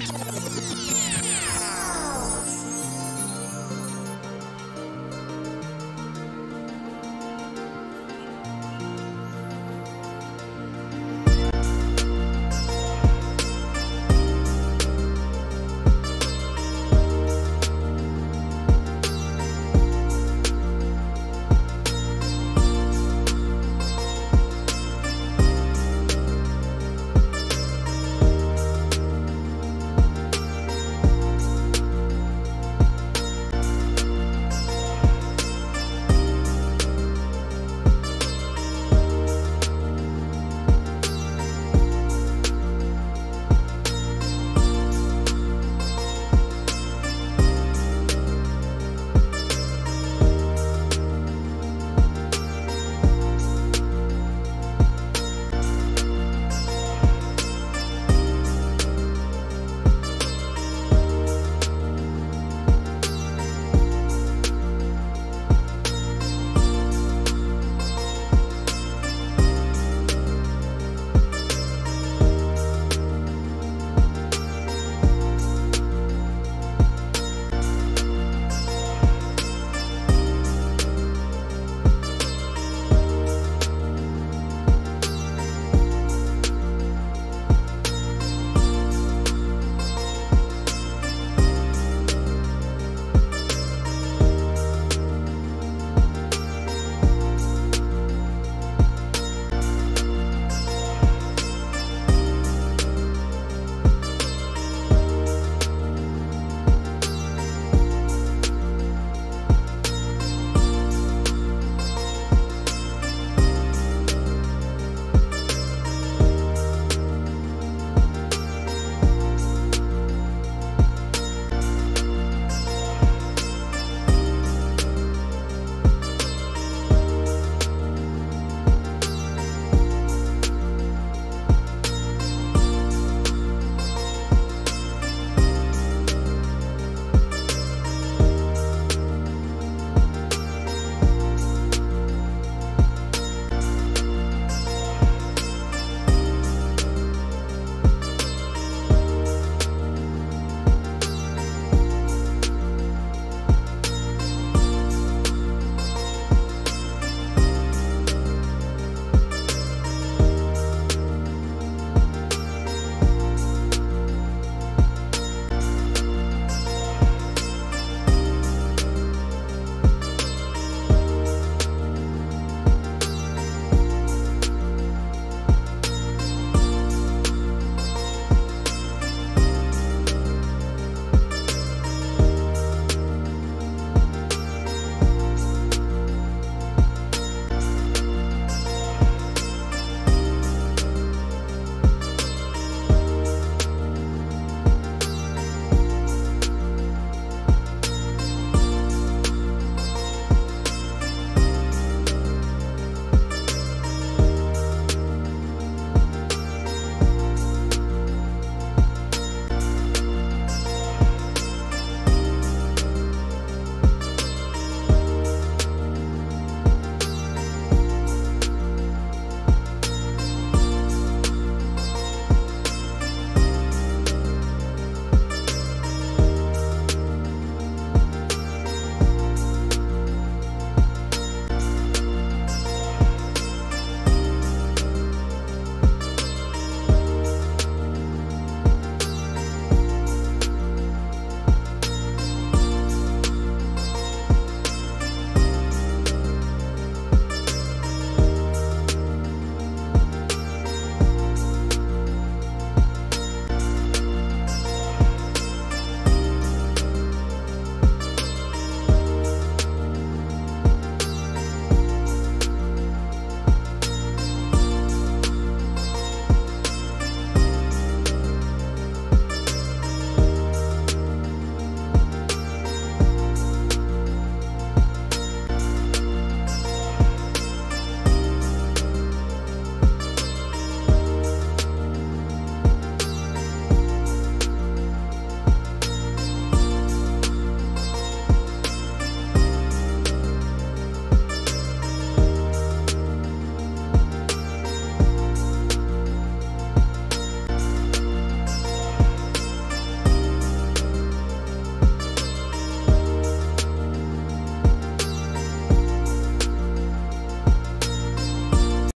you